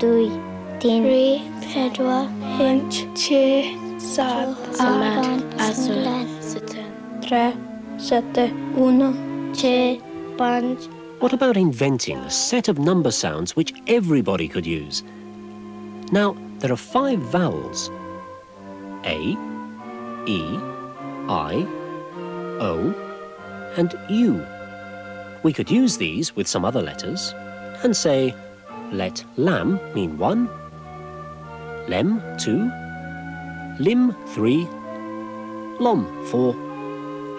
dwy, din, Tri, pedwar, punt, tri, saith, Aman, aswad, Aswad, tre, sette, uno, tri, band, What about inventing a set of number sounds which everybody could use? Now, there are five vowels. A, E, I, O, and U. We could use these with some other letters and say, let lam mean one, lem two, lim three, lom four,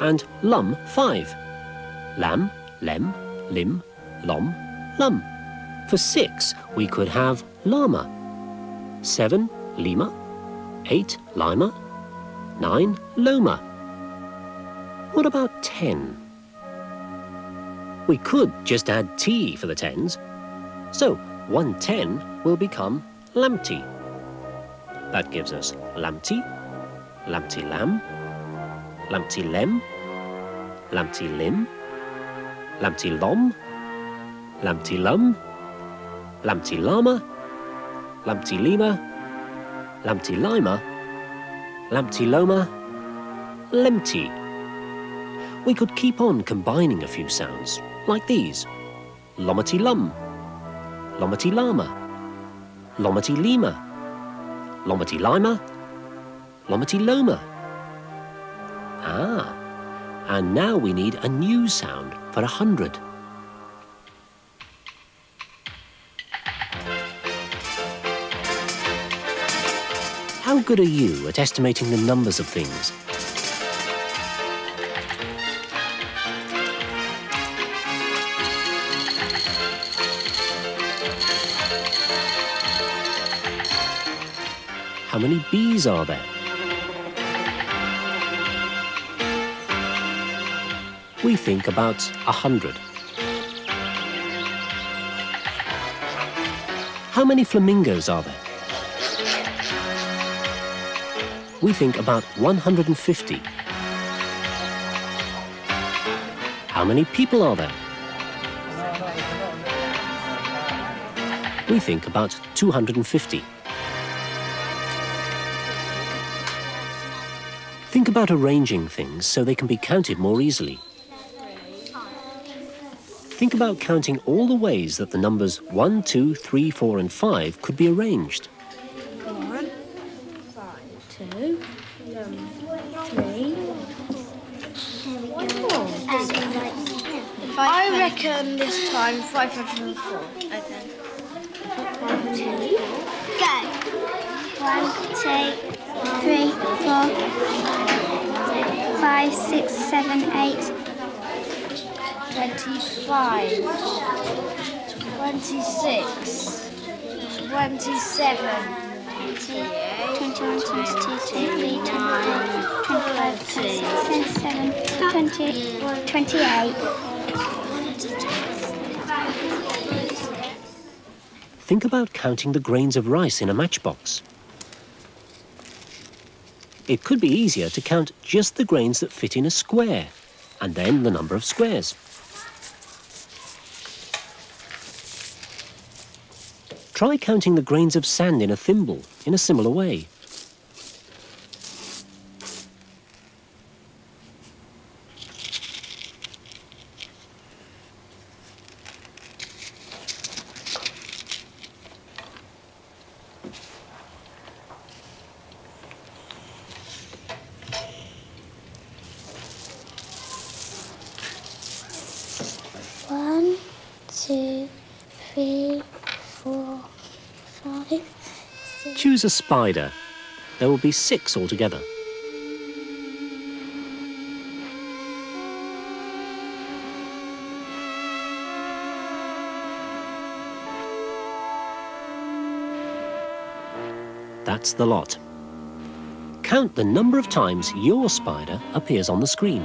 and lum five. Lam, lem, lim, lom, lum. For six, we could have llama. Seven, lima. Eight, lima. Nine, loma. What about ten? We could just add T for the tens. So, one ten will become lampty. That gives us lampty, lampty lam, lampty lem, lampty lim, lampty lom, lampty lum, lampty lama, lampty lima, lampty lima, lampty loma, lemty. We could keep on combining a few sounds, like these. Lomity lum, lomity lama, lomity lima, lomity lima, lomity loma. Ah, and now we need a new sound for a hundred. How good are you at estimating the numbers of things? How many bees are there? We think about a hundred. How many flamingos are there? We think about 150. How many people are there? We think about 250. Think about arranging things so they can be counted more easily. Think about counting all the ways that the numbers 1, 2, 3, 4 and 5 could be arranged. two, three. I reckon this time 504. Okay. go. One, two, three, four, five, six, seven, eight, 25, 26, 27, 21, 22, 23, 24, 25, 26, 27, 20, 28. Think about counting the grains of rice in a matchbox. It could be easier to count just the grains that fit in a square, and then the number of squares. Try counting the grains of sand in a thimble in a similar way. One, two, three, four, five. Choose a spider. There will be six altogether. That's the lot. Count the number of times your spider appears on the screen.